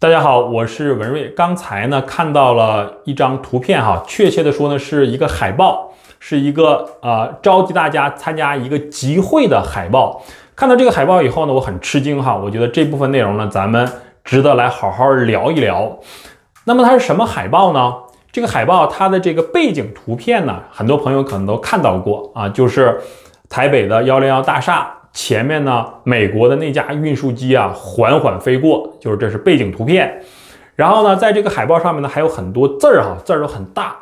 大家好，我是文瑞。刚才呢看到了一张图片哈，确切的说呢是一个海报，是一个呃召集大家参加一个集会的海报。看到这个海报以后呢，我很吃惊哈，我觉得这部分内容呢，咱们值得来好好聊一聊。那么它是什么海报呢？这个海报它的这个背景图片呢，很多朋友可能都看到过啊，就是台北的幺零幺大厦。前面呢，美国的那架运输机啊，缓缓飞过，就是这是背景图片。然后呢，在这个海报上面呢，还有很多字儿哈，字儿都很大，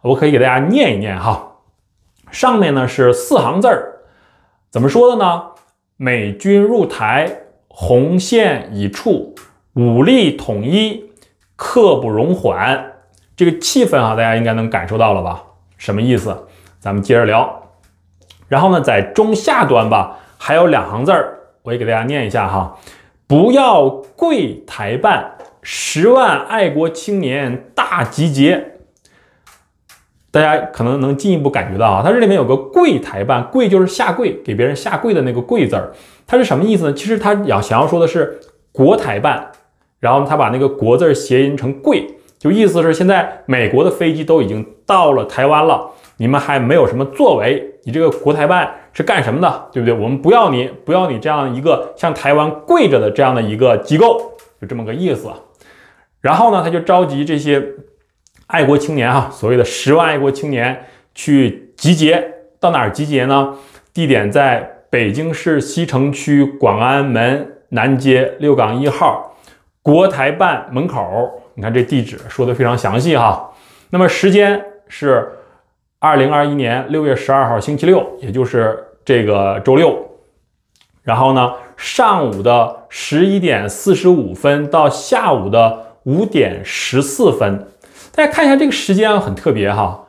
我可以给大家念一念哈。上面呢是四行字儿，怎么说的呢？美军入台，红线已触，武力统一，刻不容缓。这个气氛啊，大家应该能感受到了吧？什么意思？咱们接着聊。然后呢，在中下端吧。还有两行字儿，我也给大家念一下哈：不要跪台办，十万爱国青年大集结。大家可能能进一步感觉到啊，它这里面有个跪台办，跪就是下跪，给别人下跪的那个跪字儿，它是什么意思呢？其实它要想要说的是国台办，然后他把那个国字谐音成跪，就意思是现在美国的飞机都已经到了台湾了，你们还没有什么作为，你这个国台办。是干什么的，对不对？我们不要你，不要你这样一个像台湾跪着的这样的一个机构，就这么个意思。然后呢，他就召集这些爱国青年啊，所谓的十万爱国青年去集结，到哪儿集结呢？地点在北京市西城区广安门南街六岗一号国台办门口。你看这地址说的非常详细哈。那么时间是。二零二一年六月十二号星期六，也就是这个周六，然后呢，上午的十一点四十五分到下午的五点十四分，大家看一下这个时间很特别哈。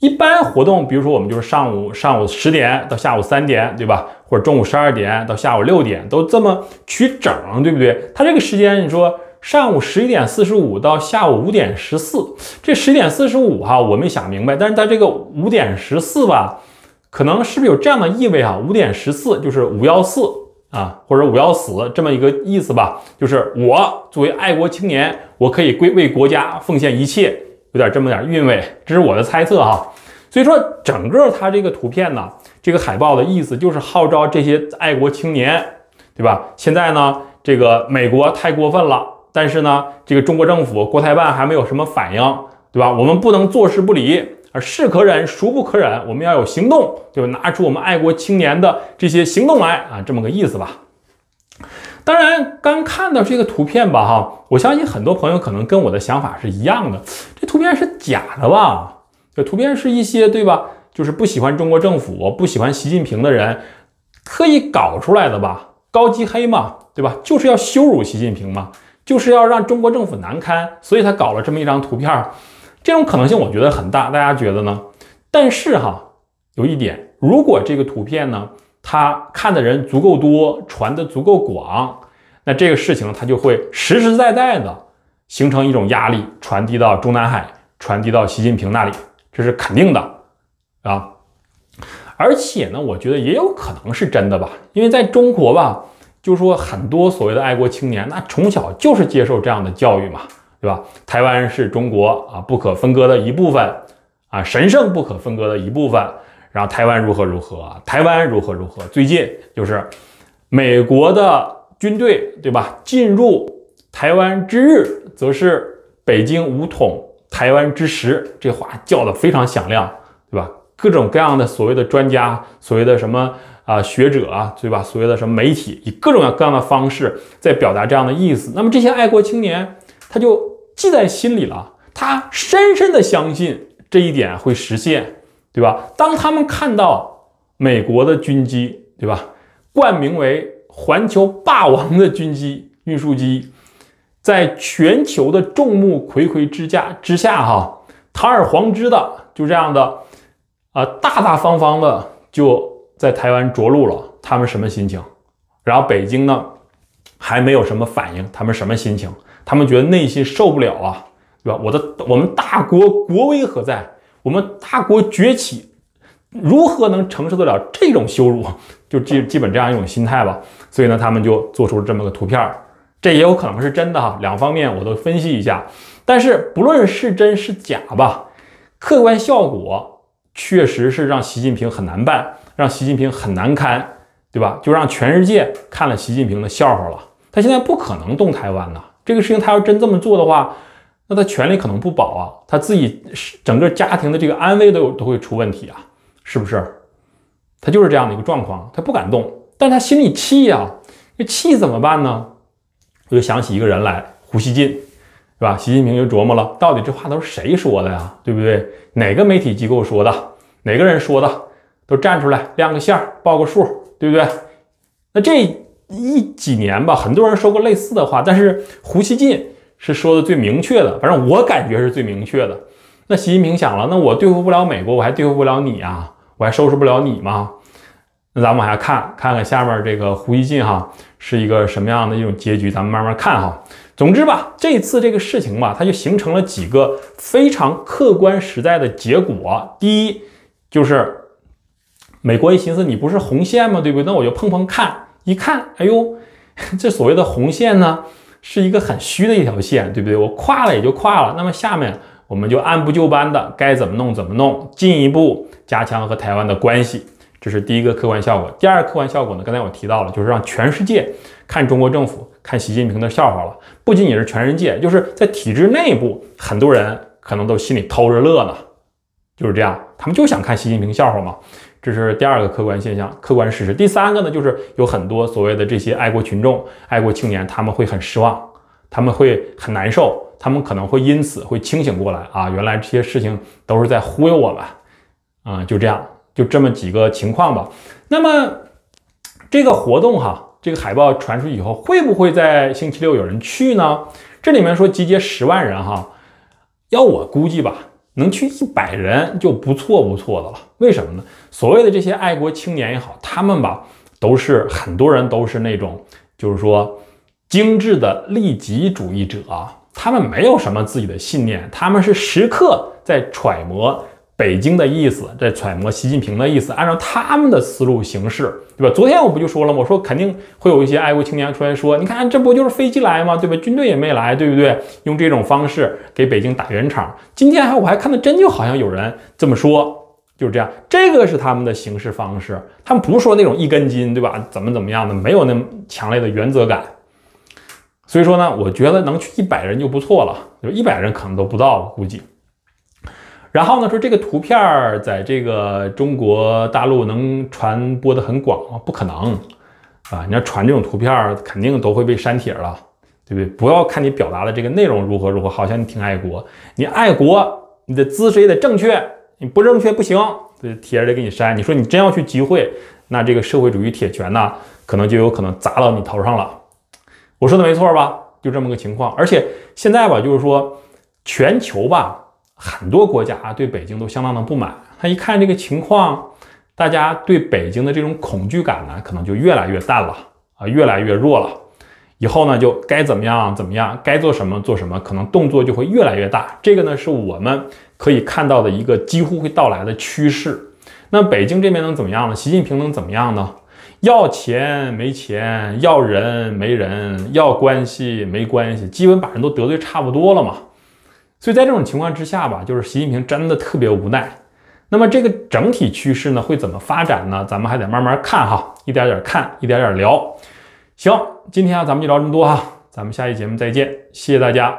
一般活动，比如说我们就是上午上午十点到下午三点，对吧？或者中午十二点到下午六点，都这么取整，对不对？它这个时间，你说。上午十一点四十五到下午五点十四，这十点四十五哈，我没想明白。但是它这个五点十四吧，可能是不是有这样的意味哈？五点十四就是五幺四啊，或者五幺死这么一个意思吧？就是我作为爱国青年，我可以归为国家奉献一切，有点这么点韵味，这是我的猜测哈。所以说，整个它这个图片呢，这个海报的意思就是号召这些爱国青年，对吧？现在呢，这个美国太过分了。但是呢，这个中国政府国台办还没有什么反应，对吧？我们不能坐视不理，而是可忍，孰不可忍？我们要有行动，对吧？拿出我们爱国青年的这些行动来啊，这么个意思吧。当然，刚看到这个图片吧，哈，我相信很多朋友可能跟我的想法是一样的，这图片是假的吧？这图片是一些对吧？就是不喜欢中国政府、不喜欢习近平的人特意搞出来的吧？高级黑嘛，对吧？就是要羞辱习近平嘛。就是要让中国政府难堪，所以他搞了这么一张图片，这种可能性我觉得很大，大家觉得呢？但是哈，有一点，如果这个图片呢，他看的人足够多，传的足够广，那这个事情它就会实实在在的形成一种压力，传递到中南海，传递到习近平那里，这是肯定的啊。而且呢，我觉得也有可能是真的吧，因为在中国吧。就说，很多所谓的爱国青年，那从小就是接受这样的教育嘛，对吧？台湾是中国啊不可分割的一部分啊，神圣不可分割的一部分。然后台湾如何如何，台湾如何如何。最近就是美国的军队，对吧？进入台湾之日，则是北京武统台湾之时。这话叫的非常响亮，对吧？各种各样的所谓的专家，所谓的什么？啊，学者啊，对吧？所谓的什么媒体，以各种各样的方式在表达这样的意思。那么这些爱国青年，他就记在心里了，他深深的相信这一点会实现，对吧？当他们看到美国的军机，对吧？冠名为“环球霸王”的军机运输机，在全球的众目睽睽之下之下，哈，堂而皇之的就这样的啊，大大方方的就。在台湾着陆了，他们什么心情？然后北京呢，还没有什么反应，他们什么心情？他们觉得内心受不了啊，对吧？我的我们大国国威何在？我们大国崛起，如何能承受得了这种羞辱？就基基本这样一种心态吧。所以呢，他们就做出了这么个图片这也有可能是真的哈。两方面我都分析一下，但是不论是真是假吧，客观效果确实是让习近平很难办，让习近平很难堪，对吧？就让全世界看了习近平的笑话了。他现在不可能动台湾呐，这个事情他要真这么做的话，那他权力可能不保啊，他自己整个家庭的这个安危都都会出问题啊，是不是？他就是这样的一个状况，他不敢动，但他心里气呀，这气怎么办呢？我就想起一个人来，胡锡进，是吧？习近平就琢磨了，到底这话都是谁说的呀？对不对？哪个媒体机构说的？哪个人说的？都站出来亮个相，报个数，对不对？那这一几年吧，很多人说过类似的话，但是胡锡进是说的最明确的，反正我感觉是最明确的。那习近平想了，那我对付不了美国，我还对付不了你啊？我还收拾不了你吗？那咱们往下看，看看下面这个胡锡进哈是一个什么样的一种结局，咱们慢慢看哈。总之吧，这次这个事情吧，它就形成了几个非常客观实在的结果。第一就是美国一寻思，你不是红线吗？对不对？那我就碰碰看，一看，哎呦，这所谓的红线呢，是一个很虚的一条线，对不对？我跨了也就跨了。那么下面我们就按部就班的该怎么弄怎么弄，进一步加强和台湾的关系。这是第一个客观效果。第二个客观效果呢？刚才我提到了，就是让全世界看中国政府、看习近平的笑话了。不仅仅是全世界，就是在体制内部，很多人可能都心里偷着乐呢。就是这样，他们就想看习近平笑话嘛。这是第二个客观现象、客观事实。第三个呢，就是有很多所谓的这些爱国群众、爱国青年，他们会很失望，他们会很难受，他们可能会因此会清醒过来啊，原来这些事情都是在忽悠我们啊，就这样。就这么几个情况吧。那么这个活动哈，这个海报传出去以后，会不会在星期六有人去呢？这里面说集结十万人哈，要我估计吧，能去一百人就不错不错的了。为什么呢？所谓的这些爱国青年也好，他们吧都是很多人都是那种就是说精致的利己主义者，他们没有什么自己的信念，他们是时刻在揣摩。北京的意思在揣摩习近平的意思，按照他们的思路行事，对吧？昨天我不就说了吗？我说肯定会有一些爱国青年出来说，你看这不就是飞机来吗？对吧？军队也没来，对不对？用这种方式给北京打圆场。今天还我还看到真就好像有人这么说，就是这样。这个是他们的行事方式，他们不是说那种一根筋，对吧？怎么怎么样的，没有那么强烈的原则感。所以说呢，我觉得能去一百人就不错了，就一百人可能都不到，估计。然后呢，说这个图片儿在这个中国大陆能传播的很广吗？不可能啊！你要传这种图片儿，肯定都会被删帖了，对不对？不要看你表达的这个内容如何如何，好像你挺爱国，你爱国，你的姿势也得正确，你不正确不行，这帖儿得给你删。你说你真要去集会，那这个社会主义铁拳呢，可能就有可能砸到你头上了。我说的没错吧？就这么个情况。而且现在吧，就是说全球吧。很多国家对北京都相当的不满，他一看这个情况，大家对北京的这种恐惧感呢，可能就越来越淡了啊，越来越弱了。以后呢，就该怎么样怎么样，该做什么做什么，可能动作就会越来越大。这个呢，是我们可以看到的一个几乎会到来的趋势。那北京这边能怎么样呢？习近平能怎么样呢？要钱没钱，要人没人，要关系没关系，基本把人都得罪差不多了嘛。所以在这种情况之下吧，就是习近平真的特别无奈。那么这个整体趋势呢，会怎么发展呢？咱们还得慢慢看哈，一点点看，一点点聊。行，今天啊，咱们就聊这么多哈，咱们下期节目再见，谢谢大家。